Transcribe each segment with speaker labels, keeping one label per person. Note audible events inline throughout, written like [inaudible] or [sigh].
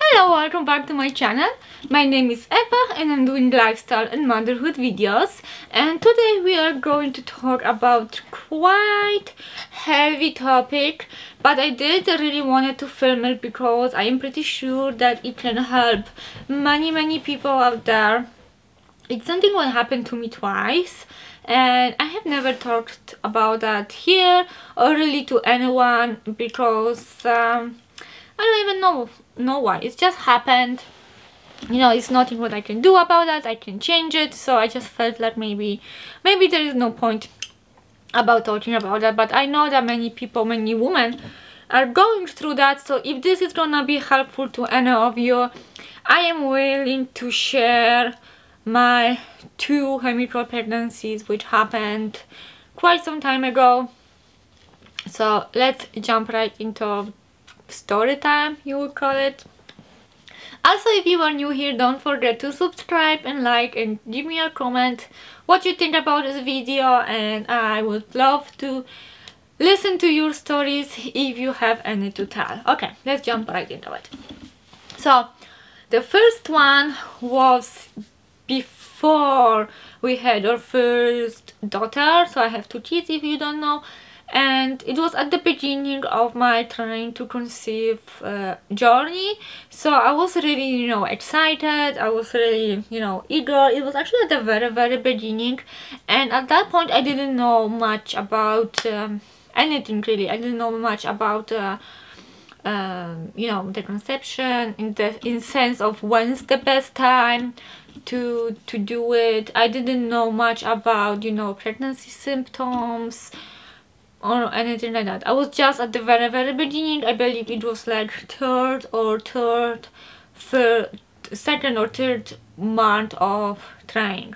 Speaker 1: Hello, welcome back to my channel. My name is Ewa and I'm doing lifestyle and motherhood videos and today we are going to talk about quite heavy topic but I did really wanted to film it because I am pretty sure that it can help many many people out there. It's something what happened to me twice and I have never talked about that here or really to anyone because um, I don't even know know why. It just happened. You know it's nothing what I can do about that. I can change it. So I just felt like maybe maybe there is no point about talking about that. But I know that many people many women are going through that. So if this is gonna be helpful to any of you I am willing to share my two chemical pregnancies which happened quite some time ago. So let's jump right into story time you would call it. Also if you are new here don't forget to subscribe and like and give me a comment what you think about this video and I would love to listen to your stories if you have any to tell. Okay let's jump right into it. So the first one was before we had our first daughter so I have two kids if you don't know and it was at the beginning of my trying to conceive uh, journey. So i was really you know excited. I was really you know eager. It was actually at the very very beginning. And at that point i didn't know much about um, anything really. I didn't know much about uh, um, you know the conception in the in sense of when's the best time to to do it. I didn't know much about you know pregnancy symptoms or anything like that. I was just at the very very beginning, I believe it was like third or third, third, second or third month of trying.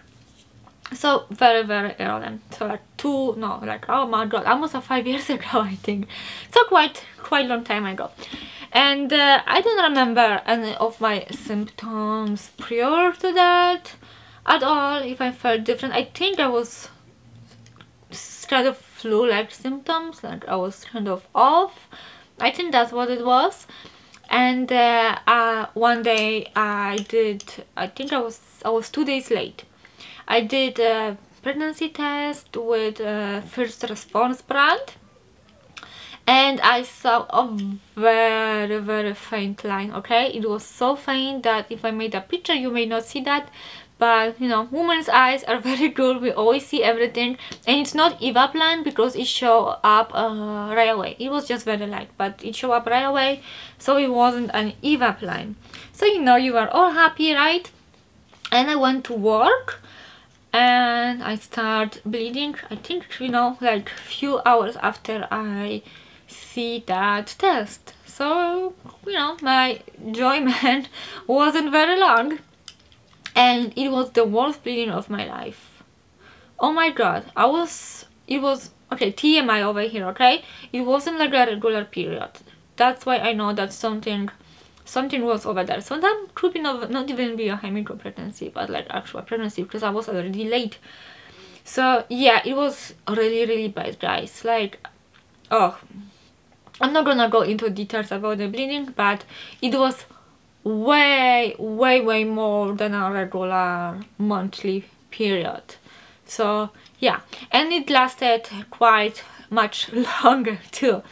Speaker 1: So very very early, so like two, no, like oh my god, almost five years [laughs] ago I think. So quite quite long time ago. And uh, I don't remember any of my symptoms prior to that at all, if I felt different. I think I was kind of flu-like symptoms like I was kind of off. I think that's what it was. And uh, uh, one day I did I think I was I was two days late. I did a pregnancy test with first response brand. And I saw a very very faint line okay? It was so faint that if I made a picture you may not see that but you know women's eyes are [laughs] very good. We always see everything. And it's not evap line because it showed up uh, right away. It was just very light but it showed up right away. So it wasn't an evap line. So you know you are all happy right? And i went to work and i start bleeding. I think you know like few hours after i see that test. So you know my [laughs] enjoyment wasn't very long and it was the worst bleeding of my life. Oh my god i was it was okay tmi over here okay? It wasn't like a regular period. That's why i know that something something was over there. Sometimes could be not, not even be a chemical pregnancy but like actual pregnancy because i was already late. So yeah it was really really bad guys. Like oh i'm not gonna go into details about the bleeding but it was way way way more than a regular monthly period. So yeah and it lasted quite much [laughs] longer too.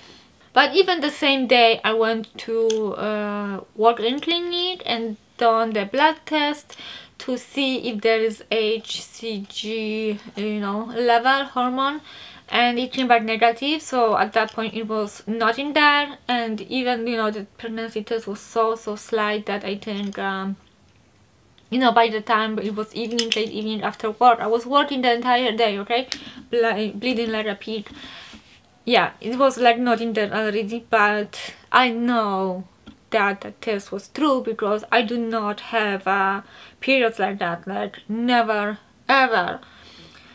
Speaker 1: But even the same day I went to uh, walk-in clinic and done the blood test to see if there is HCG you know level hormone and it came back negative so at that point it was nothing there. And even you know the pregnancy test was so so slight that I think um, you know by the time it was evening late evening after work I was working the entire day okay? Ble bleeding like a pig. Yeah it was like nothing there already but I know that the test was true because I do not have uh, periods like that like never ever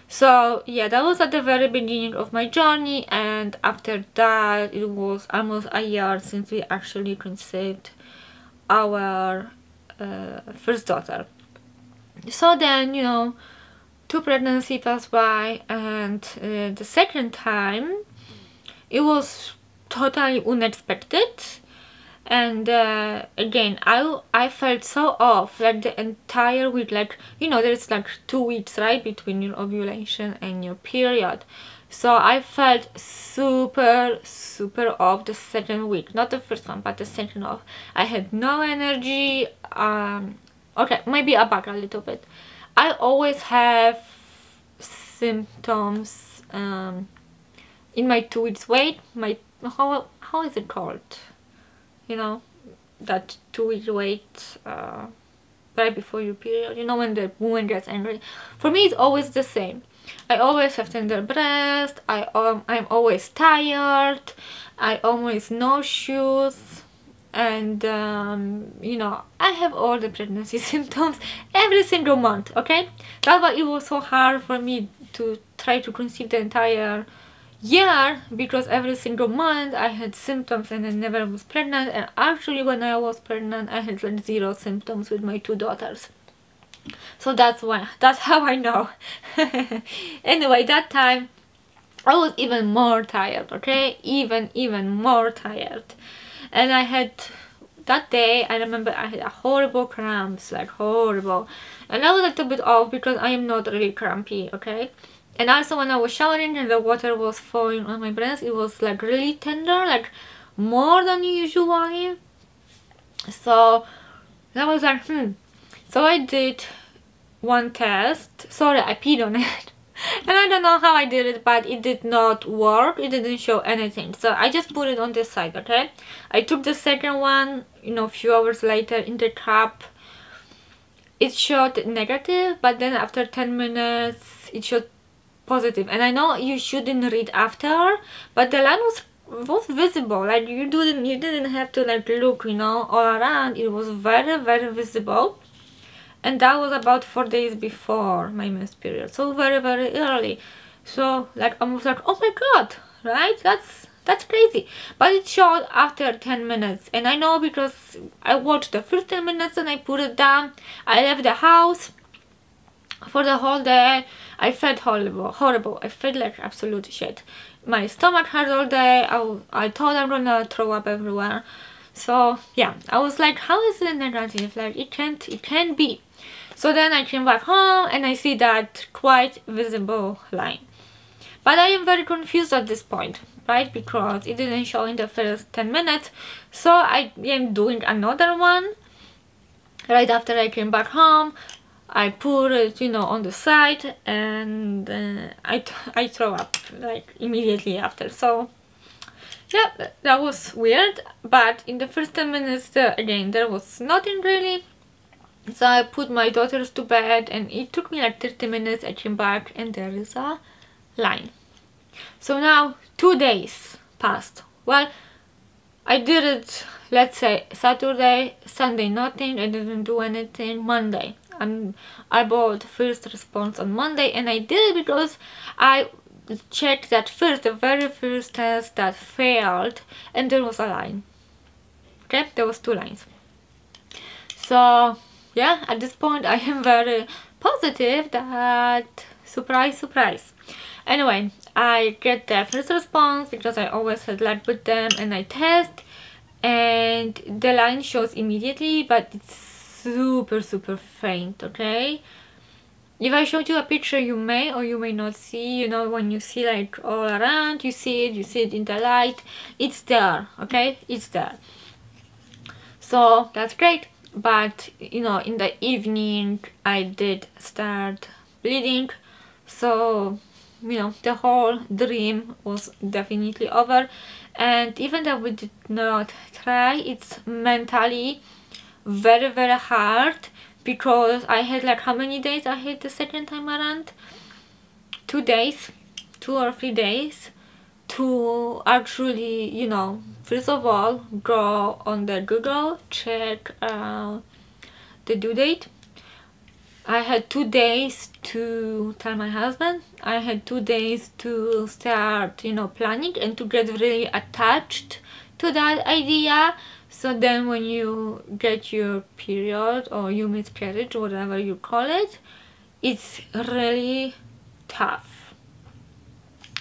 Speaker 1: so yeah that was at the very beginning of my journey and after that it was almost a year since we actually conceived our uh, first daughter. So then you know two pregnancies passed by and uh, the second time it was totally unexpected and uh, again I I felt so off like the entire week like you know there's like two weeks right between your ovulation and your period. So I felt super super off the second week. Not the first one but the second off. I had no energy um okay maybe a back a little bit. I always have symptoms um in my two weeks wait my how how is it called you know that two week wait uh, right before your period you know when the woman gets angry. For me it's always the same. I always have tender breast I um, I'm always tired I always no shoes and um, you know I have all the pregnancy [laughs] symptoms every single month okay? That's why it was so hard for me to try to conceive the entire year because every single month I had symptoms and I never was pregnant and actually when I was pregnant I had like zero symptoms with my two daughters. So that's why that's how I know. [laughs] Anyway that time I was even more tired okay? Even even more tired. And I had that day I remember I had a horrible cramps like horrible. And I was a little bit off because I am not really crampy okay and also when I was showering and the water was falling on my breast it was like really tender like more than usually. So that was like hmm. So I did one test. Sorry I peed on it. [laughs] And I don't know how I did it but it did not work. It didn't show anything. So I just put it on this side okay? I took the second one you know a few hours later in the cup it showed negative but then after 10 minutes it showed positive. And I know you shouldn't read after but the line was was visible. Like you didn't you didn't have to like look you know all around. It was very very visible. And that was about four days before my menstrual period. So very very early. So like I was like oh my god right? That's that's crazy. But it showed after 10 minutes. And I know because I watched the first 10 minutes and I put it down. I left the house for the whole day I felt horrible, horrible. I felt like absolute shit. My stomach hurt all day. I, I thought I'm gonna throw up everywhere. So yeah, I was like, how is it negative? Like it can't, it can't be. So then I came back home and I see that quite visible line. But I am very confused at this point, right? Because it didn't show in the first 10 minutes. So I am doing another one right after I came back home I put it, you know, on the side and uh, I, I throw up like immediately after. So yeah, that was weird. But in the first 10 minutes, again, there was nothing really. So I put my daughters to bed and it took me like 30 minutes. I came back and there is a line. So now two days passed. Well, I did it, let's say, Saturday, Sunday, nothing. I didn't do anything. Monday, and I bought first response on Monday and I did it because I checked that first, the very first test that failed and there was a line. Okay, there was two lines. So yeah, at this point I am very positive that surprise, surprise. Anyway, I get the first response because I always had luck with them and I test and the line shows immediately but it's super super faint okay? If I showed you a picture you may or you may not see you know when you see like all around you see it you see it in the light it's there okay? It's there. So that's great but you know in the evening I did start bleeding so you know the whole dream was definitely over and even though we did not try it's mentally very very hard because I had like how many days I had the second time around? Two days, two or three days to actually, you know, first of all, go on the Google, check uh, the due date. I had two days to tell my husband. I had two days to start, you know, planning and to get really attached to that idea so then when you get your period or you miscarriage whatever you call it it's really tough.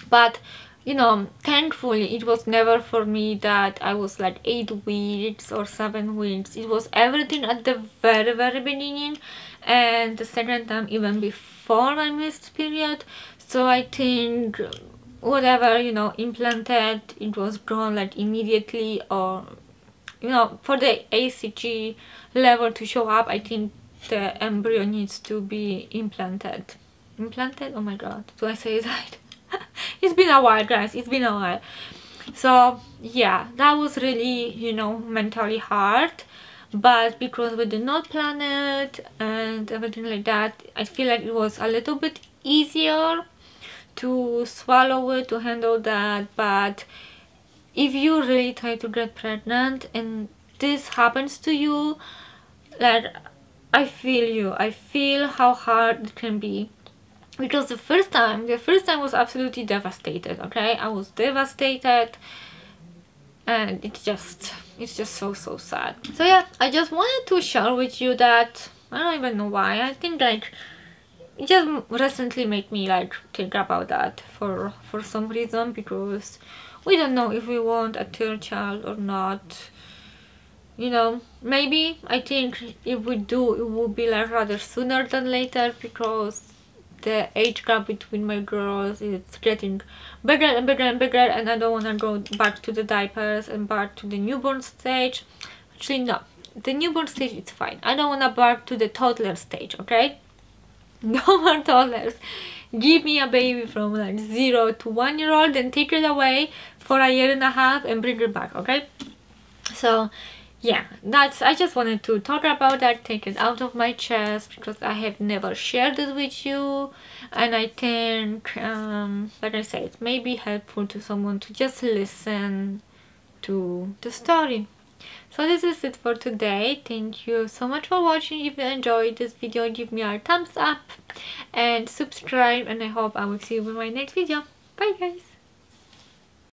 Speaker 1: But you know thankfully it was never for me that i was like eight weeks or seven weeks. It was everything at the very very beginning and the second time even before my missed period. So i think whatever you know implanted it was gone like immediately or you know for the HCG level to show up I think the embryo needs to be implanted. Implanted? Oh my god do I say [laughs] that? It's been a while guys. It's been a while. So yeah that was really you know mentally hard. But because we did not plan it and everything like that I feel like it was a little bit easier to swallow it to handle that. But if you really try to get pregnant and this happens to you like I feel you. I feel how hard it can be. Because the first time the first time was absolutely devastated okay? I was devastated and it's just it's just so so sad. So yeah I just wanted to share with you that I don't even know why. I think like it just recently made me like think about that for for some reason because we don't know if we want a third child or not. You know maybe i think if we do it will be like rather sooner than later because the age gap between my girls is getting bigger and bigger and bigger and i don't want to go back to the diapers and back to the newborn stage. Actually no. The newborn stage is fine. I don't want to back to the toddler stage okay? [laughs] No more toddlers. Give me a baby from like zero to one year old and take it away for a year and a half and bring it back okay? So yeah that's i just wanted to talk about that take it out of my chest because i have never shared it with you. And i think um like i said it may be helpful to someone to just listen to the story. So this is it for today. Thank you so much for watching. If you enjoyed this video give me a thumbs up and subscribe and i hope i will see you in my next video. Bye guys